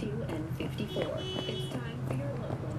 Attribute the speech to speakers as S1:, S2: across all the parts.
S1: going to N54. It's time for your local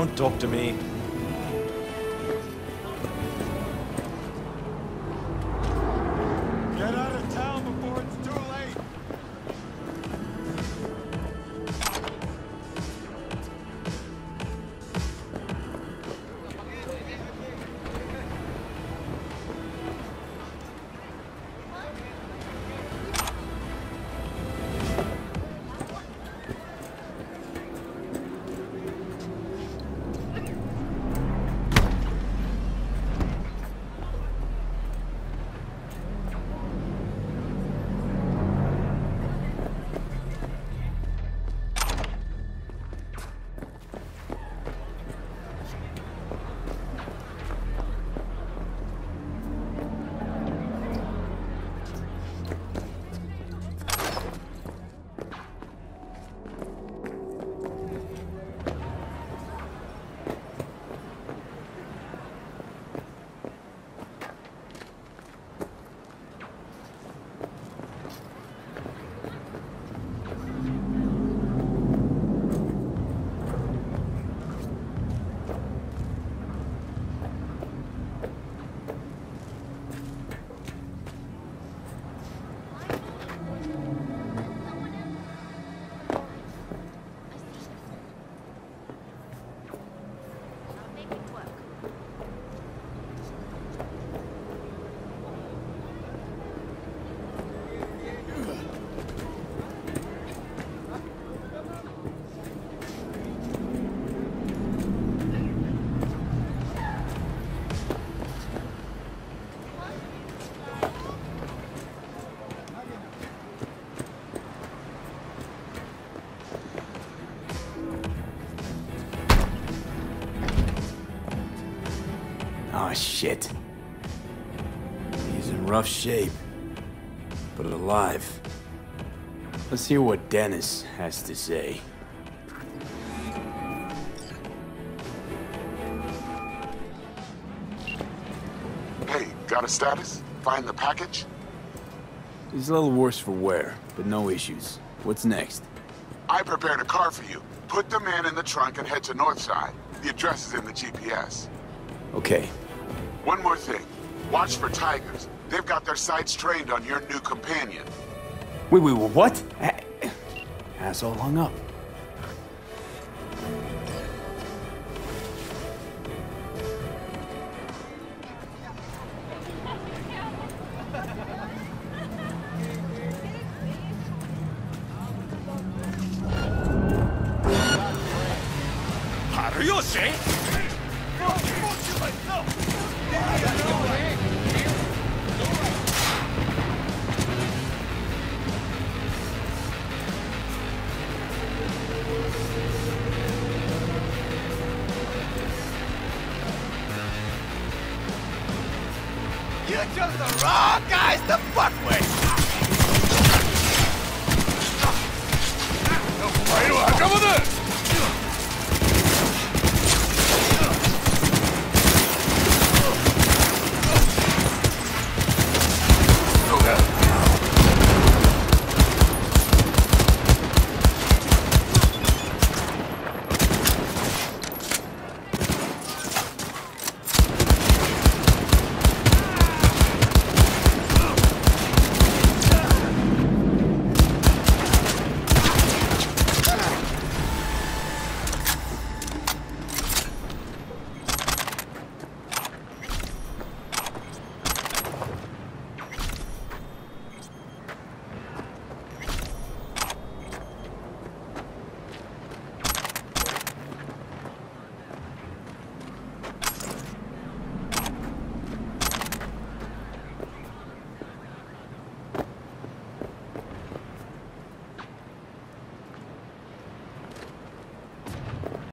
S2: Don't talk to me.
S3: Oh shit. He's in rough shape. But alive. Let's hear what Dennis has to say.
S4: Hey, got a status? Find the package?
S3: He's a little worse for wear, but no issues. What's next?
S4: I prepared a car for you. Put the man in the trunk and head to Northside. The address is in the GPS.
S3: Okay.
S4: One more thing. Watch for Tygers. They've got their sights trained on your new companion.
S3: Wait, wait, wait, what? A- Asshole hung up.
S5: You you chose the wrong guys to fuck with! No,